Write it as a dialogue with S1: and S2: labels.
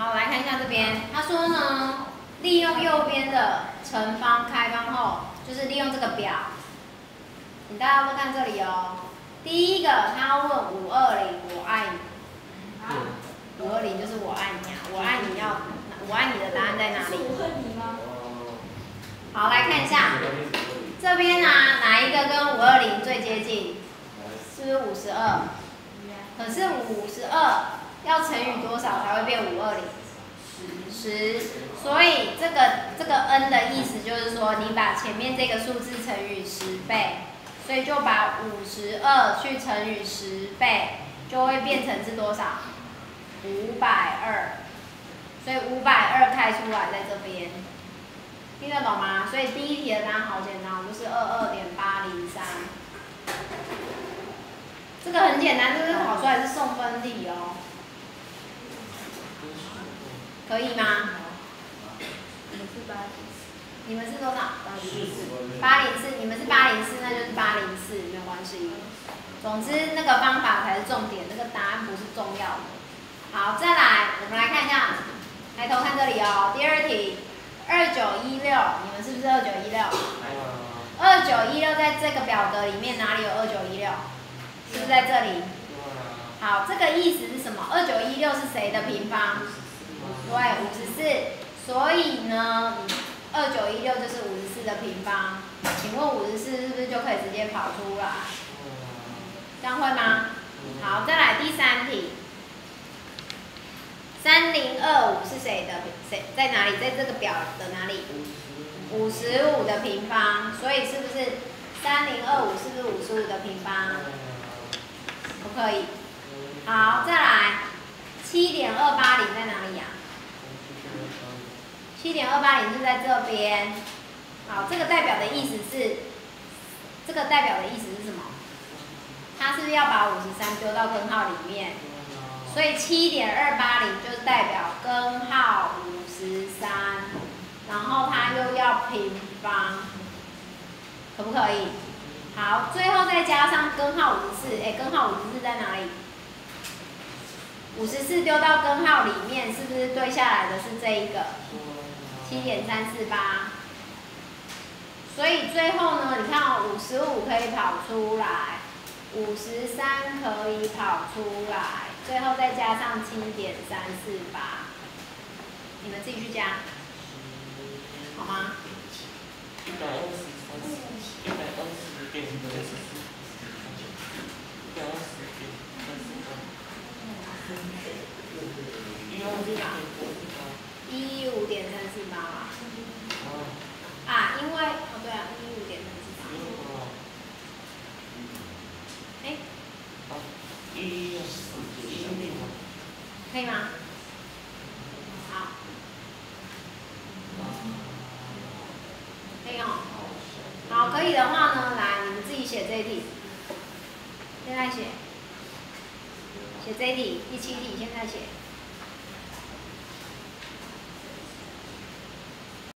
S1: 好，来看一下这边，他说呢，利用右边的乘方开方后，就是利用这个表，你大家都看这里哦。第一个，他问五二零，我爱你。五二零就是我爱你啊，我爱你要，我爱你的答案在哪里？好，来看一下，这边呢，哪一个跟五二零最接近？是不是五十二？可是五十二要乘以多少才会变五二零？十。所以这个这个 n 的意思就是说，你把前面这个数字乘以十倍，所以就把五十二去乘以十倍，就会变成是多少？五百二。所以五百二开出来在这边，听得懂吗？所以第一题的答案好简单，就是二二点八零三。这个很简单，这是考出来是送分题哦，可以吗？
S2: 你们是八零四，
S1: 你们是多少？
S2: 八零四，
S1: 八零四，你们是八零四，那就是八零四，没有关系。总之那个方法才是重点，那个答案不是重要的。好，再来，我们来看一下，抬头看这里哦。第二题，二九一六，你们是不是二九一六？二九一六在这个表格里面哪里有二九一六？是不是在这里？好，这个意思是什么？二九一六是谁的平方？对，五十四。所以呢，二九一六就是五十四的平方。请问五十四是不是就可以直接跑出来？这样会吗？好，再来第三题。三零二五是谁的？谁在哪里？在这个表的哪里？五十五的平方。所以是不是三零二五是不是五十五的平方？不可以。好，再来，七点二八零在哪里呀？七点二八零是在这边。好，这个代表的意思是，这个代表的意思是什么？它是不是要把五十三丢到根号里面？所以七点二八零就代表根号五十三，然后它又要平方，可不可以？好，最后再加上根号五十四，哎，根号五十四在哪里？五十四丢到根号里面，是不是对下来的是这一个七点三四八？所以最后呢，你看哦，五十五可以跑出来，五十三可以跑出来，最后再加上七点三四八，你们自己去加，好吗？
S3: 一百二十三，一百二十三十四，一百二十点三十四，一五点三十八，
S1: 一五点三四八。
S3: 哦，
S1: 啊，因为哦对啊，一五点三四八，
S3: 哦，
S1: 哎，
S3: 好，一四一六，
S1: 可以吗？好，可以哦。好，可以的话呢，来你们自己写这一题，现在写，写这里，第七题现在写。